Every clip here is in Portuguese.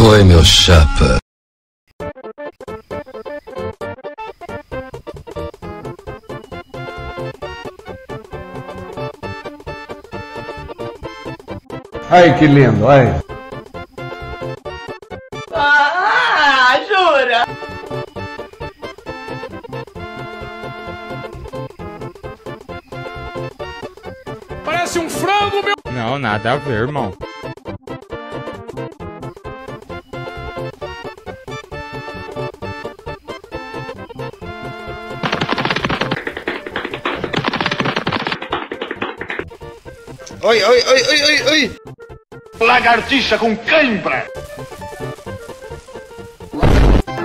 Oi, meu chapa. Ai, que lindo, ai. Parece um frango, meu. Não, nada a ver, irmão. Oi, oi, oi, oi, oi, oi! Lagartixa com cãibra!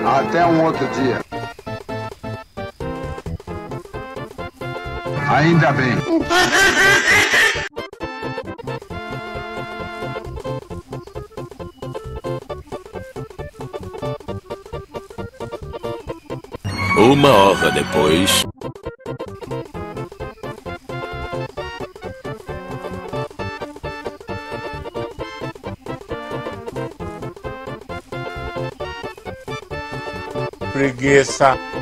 Até um outro dia. Ainda bem. Uma hora depois. Preguiça.